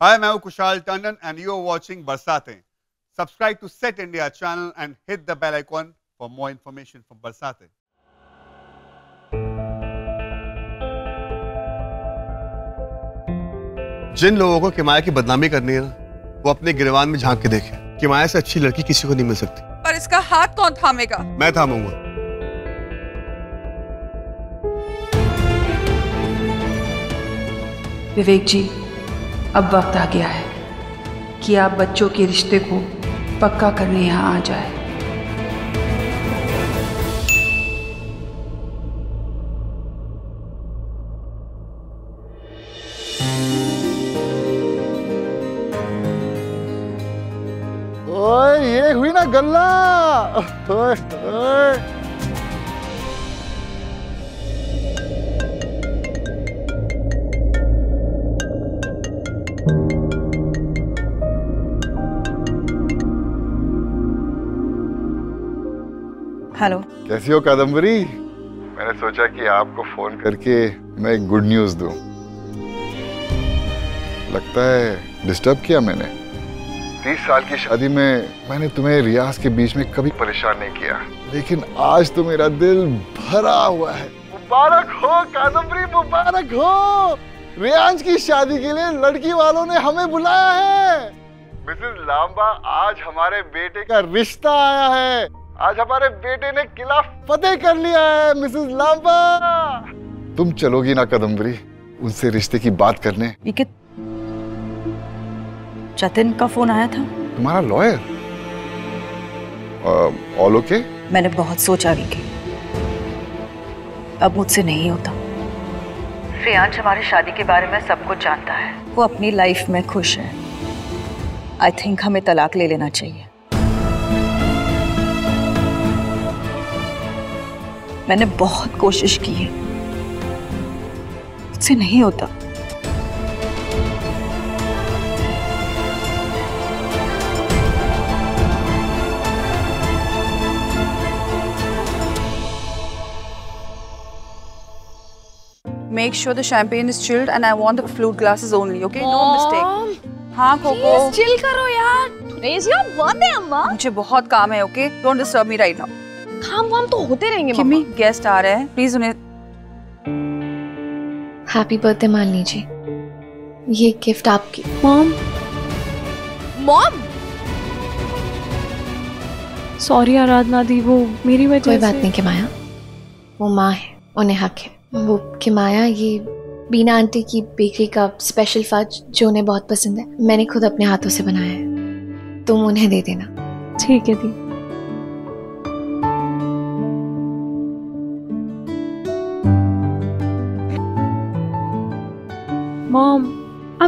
Hi, मैं हूँ Kushal Tandon and you are watching बरसातें. Subscribe to Set India channel and hit the bell icon for more information from बरसातें. जिन लोगों को किमाया की बदनामी करनी है ना वो अपने गिरवान में झाँक के देखे किमाया से अच्छी लड़की किसी को नहीं मिल सकती पर इसका हाथ कौन थामेगा मैं थामूँगा विवेक जी अब वक्त आ गया है कि आप बच्चों के रिश्ते को पक्का करने यहाँ आ जाए। ओए, ये हुई ना गल्ला। ओए ओए। हेलो। कैसी हो कादम्बरी मैंने सोचा कि आपको फ़ोन करके मैं एक गुड न्यूज़ दूँ। लगता है डिस्टर्ब किया मैंने। तीस साल की शादी में मैंने तुम्हें रियाज के बीच में कभी परेशान नहीं किया। लेकिन आज तो मेरा दिल भरा हुआ है। मुबारक हो कादम्बरी मुबारक हो। रियांश की शादी के लिए लड़की वालों ने हमें बुलाया है। मिसेस लांबा, आज हमारे बेटे का रिश्ता आया है। आज हमारे बेटे ने किला फतेह कर लिया है मिसेस लांबा। तुम चलोगी ना कदम्बरी उनसे रिश्ते की बात करने। जतिन का फ़ोन आया था? तुम्हारा लॉयर? ऑल ओके मैंने बहुत सोचा विकी अब मुझसे नहीं होता। श्रेयांश हमारी शादी के बारे में सब कुछ जानता है। वो अपनी लाइफ में खुश है। आई थिंक हमें तलाक ले लेना चाहिए। मैंने बहुत कोशिश की है मुझसे नहीं होता Make sure the champagne is chilled and I want the flute glasses only, okay? Mom, No mistake. हाँ कोको चिल करो यार इज़ योर बर्थडे अम्मा मुझे बहुत काम है, okay? Don't disturb me right now. काम वाम तो होते रहेंगे किमी गेस्ट आ रहे हैं, प्लीज़ उन्हें हैप्पी बर्थडे मान लीजिए। ये गिफ्ट आपकी। Mom mom sorry Aradhana di वो मेरी वजह कोई बात नहीं किमाया। वो माँ है उन्हें हक है। वो कि माया ये बीना आंटी की बेकरी का स्पेशल फज जो उन्हें बहुत पसंद है मैंने खुद अपने हाथों से बनाया है। तुम उन्हें दे देना। ठीक है दी।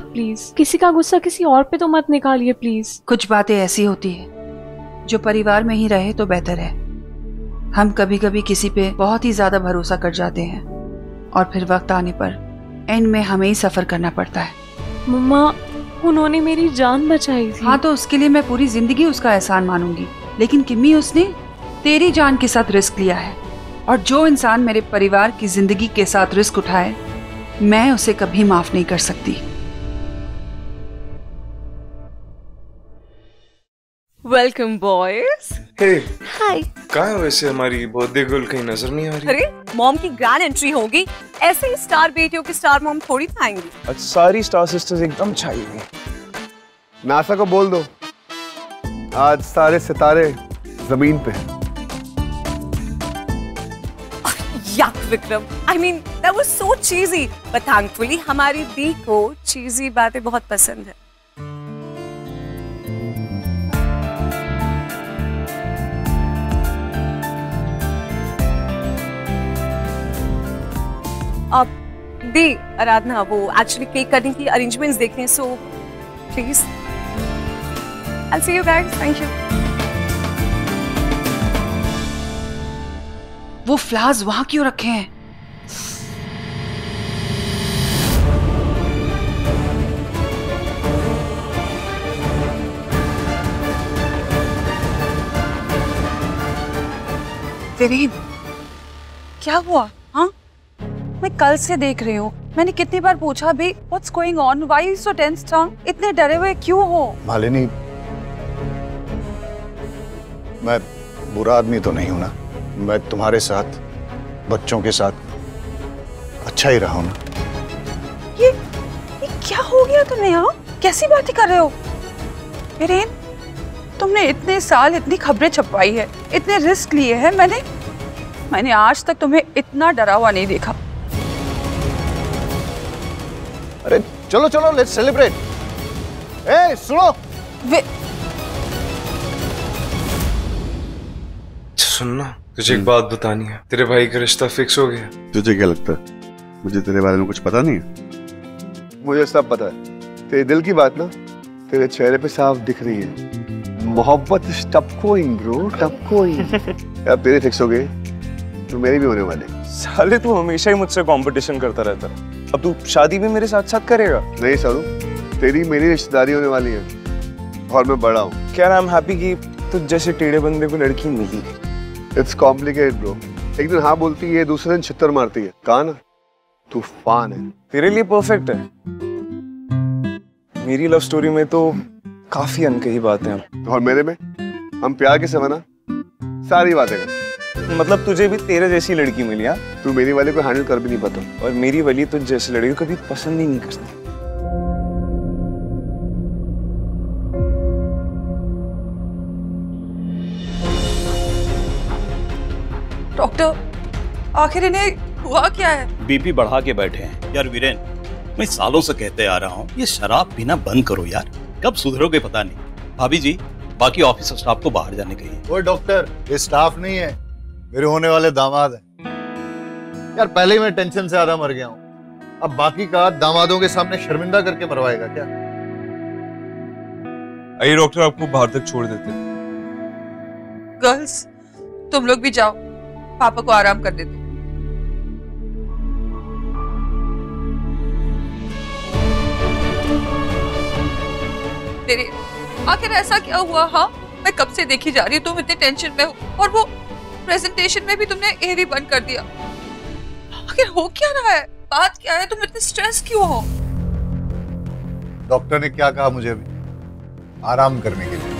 अब प्लीज़ किसी का गुस्सा किसी और पे तो मत निकालिए प्लीज़ कुछ बातें ऐसी होती है जो परिवार में ही रहे तो बेहतर है। हम कभी कभी किसी पे बहुत ही ज़्यादा भरोसा कर जाते हैं और फिर वक्त आने पर एंड में हमें ही सफ़र करना पड़ता है। मम्मा उन्होंने मेरी जान बचाई थी। हाँ तो उसके लिए मैं पूरी ज़िंदगी उसका एहसान मानूँगी लेकिन किम्मी उसने तेरी जान के साथ रिस्क लिया है और जो इंसान मेरे परिवार की ज़िंदगी के साथ रिस्क उठाए मैं उसे कभी माफ़ नहीं कर सकती। वेलकम बॉयज़ हाय कहाँ है वैसे हमारी बर्थडे गर्ल कहीं नज़र नहीं आ रही? अरे मॉम की ग्रैंड एंट्री होगी। ऐसे ही स्टार बेटियों की स्टार मॉम थोड़ी आएँगी। आज सारी स्टार सिस्टर्स एकदम छाई हुई नासा को बोल दो आज सारे सितारे ज़मीन पे हैं। Yuck, Vikram I mean that was so cheesy but thankfully हमारी दी को चीजी बातें बहुत पसंद है। दी आराधना वो एक्चुअली केक कटिंग की अरेंजमेंट्स देखने so please I see you guys thank you वो फ्लावर्स वहाँ क्यों रखे हैं? क्या हुआ? हाँ मैं कल से देख रही हूँ। मैंने कितनी बार पूछा भी what's going on why so tense टंग इतने डरे हुए क्यों हो? मालिनी मैं बुरा आदमी तो नहीं हूँ ना। मैं तुम्हारे साथ बच्चों के साथ अच्छा ही रहा हूँ ना। ये, ये क्या हो गया तुम्हें यहाँ कैसी बातें कर रहे हो? वीरेन तुमने इतने साल इतनी खबरें छपवाई है इतने रिस्क लिए हैं मैंने मैंने आज तक तुम्हें इतना डरा हुआ नहीं देखा। अरे चलो चलो लेट्स सेलिब्रेट ए सुनो. वे सुनना तुझे एक बात बतानी है. तेरे भाई का रिश्ता फिक्स हो गया. तुझे क्या लगता है? मुझे तेरे बारे में कुछ पता नहीं है? मुझे सब पता है. तेरे दिल की बात ना तेरे चेहरे पे साफ़ दिख रही है. मोहब्बत टपकोइंग ब्रो टपकोइंग यार तेरे फिक्स हो गए तो मेरी भी होने वाले. साले तू हमेशा ही मुझसे कंपटीशन करता रहता है. अब तू शादी भी मेरे साथ साथ करेगा। नहीं सारू तेरी मेरी रिश्तेदारी होने वाली है और मैं बड़ा हूँ। क्या आई एम हैप्पी कि तुझ जैसे टेढ़े बंदे को लड़की मिली? इट्स कॉम्प्लिकेटेड ब्रो एक दिन हाँ बोलती है दूसरे दिन छितर मारती है। कहा ना? तूफ़ान है। तेरे लिए परफेक्ट है। मेरी लव स्टोरी में तो काफ़ी अनकही बातें हैं। और मेरे में? हम प्यार के समय ना? सारी बातें कर। मतलब तुझे भी तेरे जैसी लड़की मिली हाँ? तू मेरी वाले को हैंडल कर भी नहीं पाता। और मेरी वाली तुझ जैसी लड़की को कभी पसंद ही नहीं करती। डॉक्टर आखिर इन्हें हुआ क्या है? बीपी बढ़ा के बैठे हैं। यार वीरेन मैं सालों से कहते आ रहा हूँ ये शराब पीना बंद करो यार। कब सुधरोगे पता नहीं। भाभी जी बाकी ऑफ़िस स्टाफ को बाहर जाने कहिए वो डॉक्टर ये स्टाफ नहीं है। मेरे होने वाले दामाद हैं। यार पहले ही मैं टेंशन से आधा मर गया हूँ। अब बाकी का दामादों के सामने शर्मिंदा करके मरवाएगा क्या? आइए डॉक्टर आपको बाहर तक छोड़ देते गर्ल्स तुम लोग भी जाओ। पापा को आराम कर देते तेरे आखिर ऐसा क्या हुआ हाँ? मैं कब से देखी जा रही हूँ? तुम इतने टेंशन में हो। और वो प्रेजेंटेशन में भी तुमने एयर ही बंद कर दिया। आखिर हो क्या रहा है? बात क्या है? तुम इतने स्ट्रेस क्यों हो? डॉक्टर ने क्या कहा मुझे अभी? आराम करने के लिए।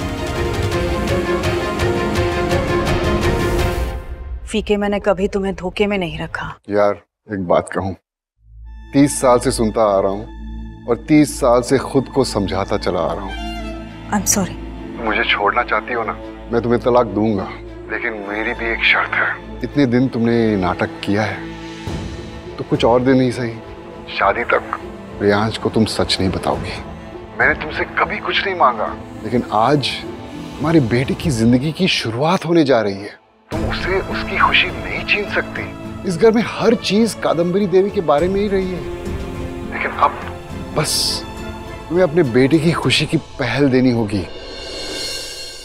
फीके मैंने कभी तुम्हें धोखे में नहीं रखा। यार एक बात कहूँ। तीस साल से सुनता आ रहा हूँ और तीस साल से खुद को समझाता चला आ रहा हूँ। आई एम सॉरी मुझे छोड़ना चाहती हो ना? मैं तुम्हें तलाक दूँगा। लेकिन मेरी भी एक शर्त है। इतने दिन तुमने नाटक किया है तो कुछ और दिन ही सही। शादी तक। रियांश को तुम सच नहीं बताओगी। मैंने तुमसे कभी कुछ नहीं मांगा। लेकिन आज हमारी बेटी की ज़िंदगी की शुरुआत होने जा रही है। तुम उसे उसकी खुशी नहीं छीन सकती। इस घर में हर चीज़ कादम्बरी देवी के बारे में ही रही है। लेकिन अब बस तुम्हें अपने बेटे की खुशी की पहल देनी होगी।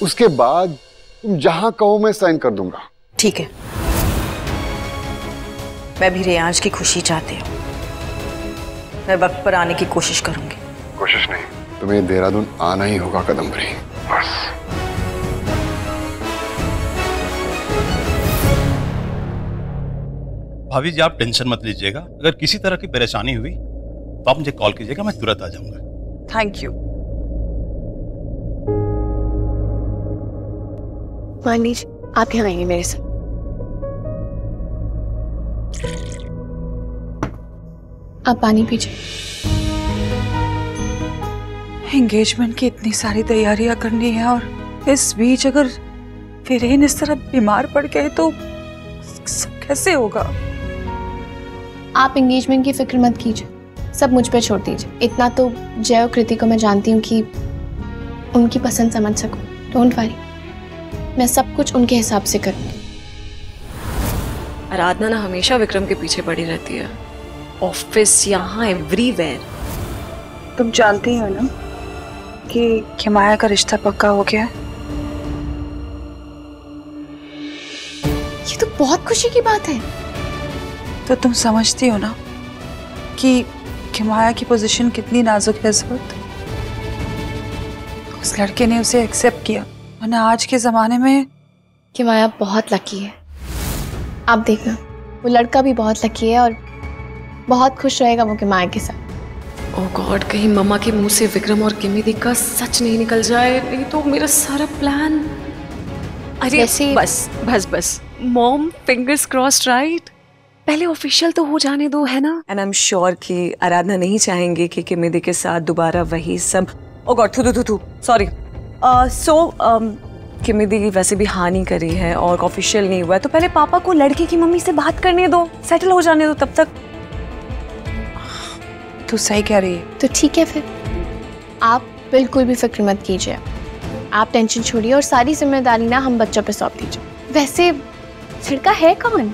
उसके बाद तुम जहाँ कहो मैं साइन कर दूँगा। ठीक है। मैं भी रेयांश की खुशी चाहती हूँ। मैं वक्त पर आने की कोशिश करूँगी। कोशिश नहीं। तुम्हें देहरादून आना ही होगा कदम्बरी बस। भाभी जी आप टेंशन मत लीजिएगा। अगर किसी तरह की परेशानी हुई तो आप मुझे कॉल कीजिएगा मैं तुरंत आ जाऊँगा। थैंक यू मान लीजिए आप यहाँ आइए मेरे साथ। आप पानी पीजिए। एंगेजमेंट की इतनी सारी तैयारियाँ करनी है और इस बीच अगर फिरेन इस तरह बीमार पड़ गए तो कैसे होगा? आप एंगेजमेंट की फ़िक्र मत कीजिए। सब मुझ पे छोड़ दीजिए। इतना तो जय और कृति को मैं जानती हूँ कि उनकी पसंद समझ सकूँ। डोंट वरी मैं सब कुछ उनके हिसाब से करूँगी। आराधना ना हमेशा विक्रम के पीछे पड़ी रहती है। ऑफ़िस यहाँ एवरीवेयर तुम जानती हो ना कि हिमाया का रिश्ता पक्का हो गया है? ये तो बहुत खुशी की बात है। तो तुम समझती हो ना कि हिमाया की पोजीशन कितनी नाजुक है इस वक्त? उस लड़के ने उसे एक्सेप्ट किया। वरना आज के जमाने में? कि माया बहुत लकी है। आप देखना वो लड़का भी बहुत लकी है और बहुत खुश रहेगा वो कि माया के साथ। ओह गॉड कहीं मम्मा के मुँह से विक्रम और किमिदी का सच नहीं निकल जाए नहीं तो मेरा सारा प्लान अरे वैसे- बस बस बस। मॉम फिंगर्स क्रॉस्ड राइट पहले ऑफिशियल तो हो जाने दो है ना? एंड आई एम श्योर कि आराधना नहीं चाहेंगे कि किमिदी के साथ दोबारा वही सब ओ गॉड थू थू थू थू। सॉरी सो किमिदी वैसे भी हाँ नहीं करी है और ऑफिशियल नहीं हुआ है तो पहले पापा को लड़की की मम्मी से बात करने दो सेटल हो जाने दो तब तक। तू सही कह रही है। तो ठीक है फिर। आप बिल्कुल भी फ़िक्र मत कीजिए। आप टेंशन छोड़िए और सारी ज़िम्मेदारी ना हम बच्चों पे सौंप दीजिए। वैसे लड़का है कौन?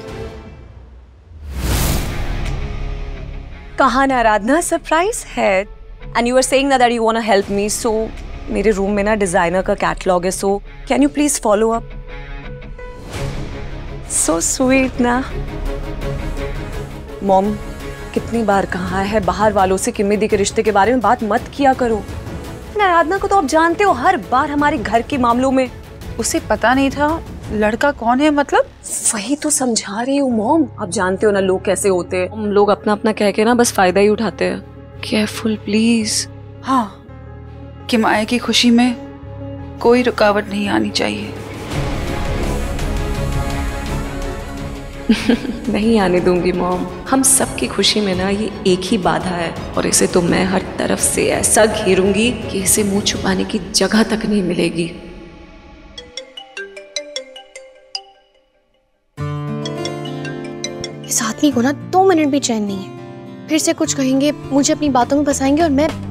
कहा ना आराधना सरप्राइज़ है। And you are saying that you want to help me so मेरे रूम में ना डिज़ाइनर का कैटलॉग है so can you please follow up so sweet ना। मॉम कितनी बार कहा है बाहर वालों से किमिदी के रिश्ते के बारे में बात मत किया करो। आराधना को तो आप जानते हो हर बार हमारे घर के मामलों में। उसे पता नहीं था लड़का कौन है मतलब? वही तो समझा रही हूँ मॉम आप जानते हो ना लोग कैसे होते हैं। हम लोग अपना अपना कह के ना बस फ़ायदा ही उठाते हैं। केयरफुल प्लीज़ हाँ। कि माया की खुशी में कोई रुकावट नहीं आनी चाहिए। नहीं आने दूँगी मॉम। हम सबकी खुशी में ना ये एक ही बाधा है और इसे तो मैं हर तरफ़ से ऐसा घेरूँगी कि इसे मुँह छुपाने की जगह तक नहीं मिलेगी। इस आदमी को ना दो मिनट भी चैन नहीं है। फिर से कुछ कहेंगे मुझे अपनी बातों में फंसाएँगे और मैं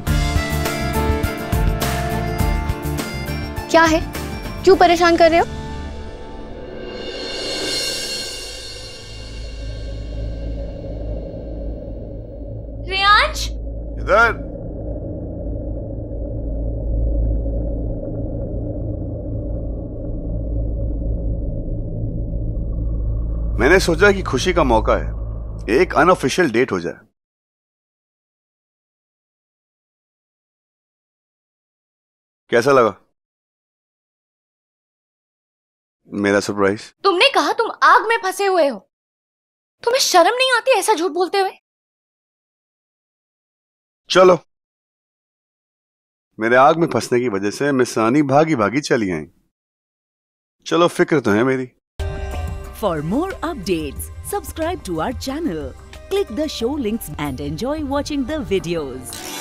क्या है? क्यों परेशान कर रहे हो? रियांश? इधर। मैंने सोचा कि खुशी का मौका है। एक अनऑफिशियल डेट हो जाए। कैसा लगा? मेरा सरप्राइज़ तुमने कहा तुम आग में फंसे हुए हो। तुम्हें शर्म नहीं आती ऐसा झूठ बोलते हुए? चलो। मेरे आग में फंसने की वजह से मिस सानी भागी भागी चली आई। चलो फ़िक्र तो है मेरी। For more update subscribe to our channel click the show links and enjoy watching the videos.